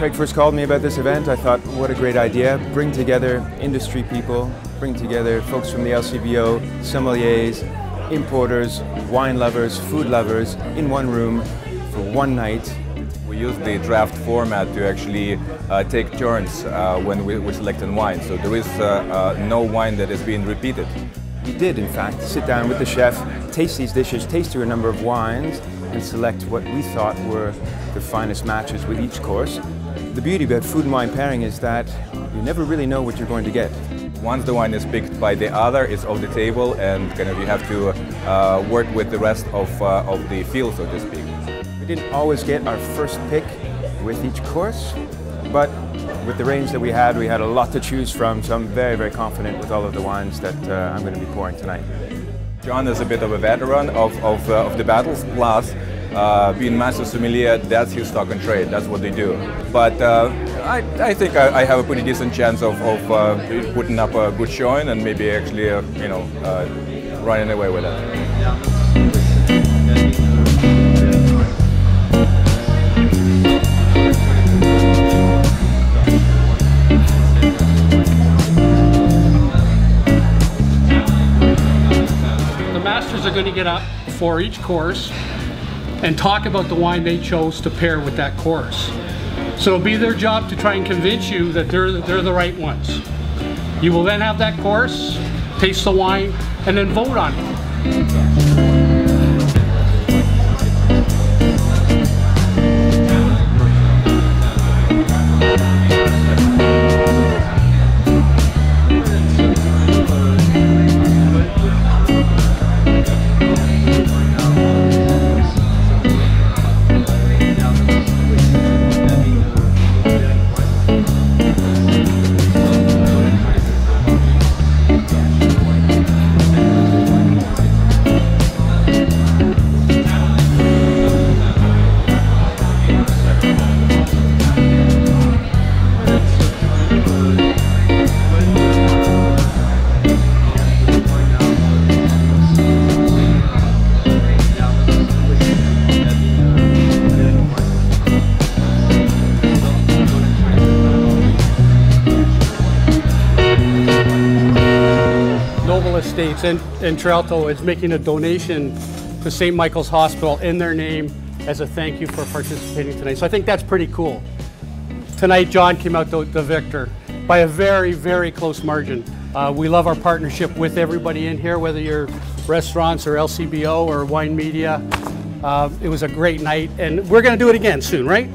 Craig first called me about this event, I thought, what a great idea. Bring together industry people, bring together folks from the LCBO, sommeliers, importers, wine lovers, food lovers in one room for one night. We use the draft format to actually uh, take turns uh, when we, we select wine, so there is uh, uh, no wine that is being repeated. We did, in fact, sit down with the chef, taste these dishes, taste through a number of wines, and select what we thought were the finest matches with each course. The beauty about food and wine pairing is that you never really know what you're going to get. Once the wine is picked by the other, it's off the table and kind of you have to uh, work with the rest of, uh, of the field, so to speak. We didn't always get our first pick with each course, but with the range that we had, we had a lot to choose from, so I'm very, very confident with all of the wines that uh, I'm going to be pouring tonight. John is a bit of a veteran of, of, uh, of the battles, plus uh, being master sommelier, that's his stock and trade, that's what they do. But uh, I, I think I, I, have a pretty decent chance of, of uh, putting up a good showing and maybe actually, uh, you know, uh, running away with it. Are going to get up for each course and talk about the wine they chose to pair with that course. So it'll be their job to try and convince you that they're, they're the right ones. You will then have that course, taste the wine, and then vote on it. Estates in, in Trialto is making a donation to St. Michael's Hospital in their name as a thank you for participating tonight. So I think that's pretty cool. Tonight, John came out the, the victor by a very, very close margin. Uh, we love our partnership with everybody in here, whether you're restaurants or LCBO or wine media. Uh, it was a great night, and we're going to do it again soon, right?